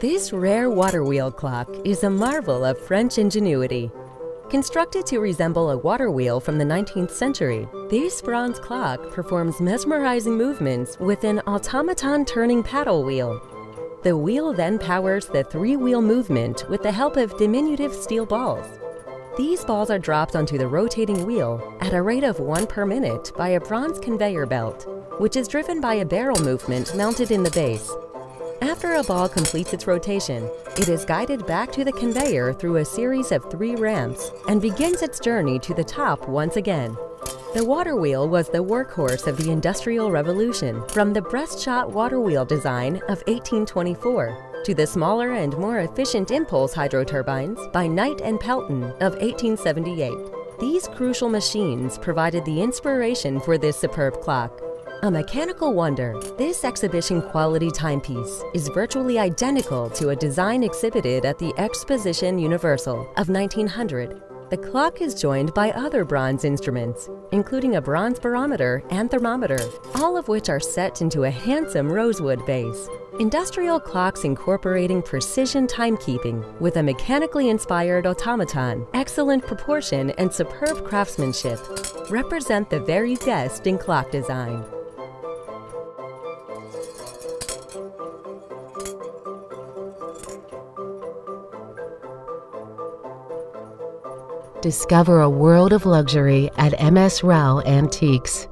This rare water wheel clock is a marvel of French ingenuity. Constructed to resemble a water wheel from the 19th century, this bronze clock performs mesmerizing movements with an automaton turning paddle wheel. The wheel then powers the three-wheel movement with the help of diminutive steel balls. These balls are dropped onto the rotating wheel at a rate of one per minute by a bronze conveyor belt, which is driven by a barrel movement mounted in the base. After a ball completes its rotation, it is guided back to the conveyor through a series of three ramps and begins its journey to the top once again. The water wheel was the workhorse of the Industrial Revolution from the breast shot water wheel design of 1824 to the smaller and more efficient impulse hydro turbines by Knight and Pelton of 1878. These crucial machines provided the inspiration for this superb clock. A mechanical wonder, this exhibition quality timepiece is virtually identical to a design exhibited at the Exposition Universelle of 1900. The clock is joined by other bronze instruments, including a bronze barometer and thermometer, all of which are set into a handsome rosewood base. Industrial clocks incorporating precision timekeeping with a mechanically inspired automaton, excellent proportion, and superb craftsmanship represent the very best in clock design. Discover a world of luxury at MS Rau Antiques.